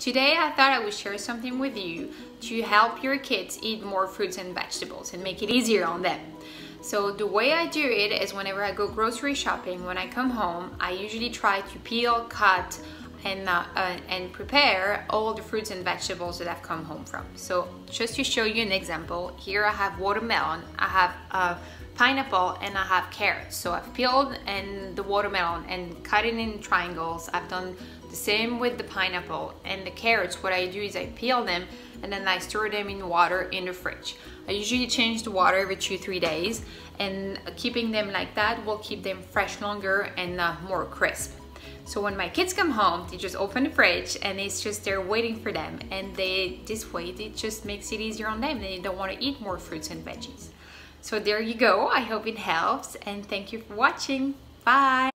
Today I thought I would share something with you to help your kids eat more fruits and vegetables and make it easier on them. So the way I do it is whenever I go grocery shopping, when I come home, I usually try to peel, cut, and, uh, uh, and prepare all the fruits and vegetables that I've come home from. So just to show you an example, here I have watermelon, I have uh, pineapple, and I have carrots. So I've peeled and the watermelon and cut it in triangles. I've done the same with the pineapple and the carrots. What I do is I peel them and then I store them in water in the fridge. I usually change the water every two, three days and keeping them like that will keep them fresh longer and uh, more crisp. So when my kids come home, they just open the fridge and it's just there waiting for them. And they this way, it just makes it easier on them. They don't want to eat more fruits and veggies. So there you go. I hope it helps and thank you for watching. Bye.